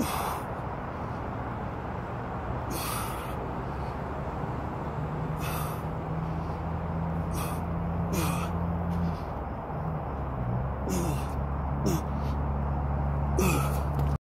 Oh.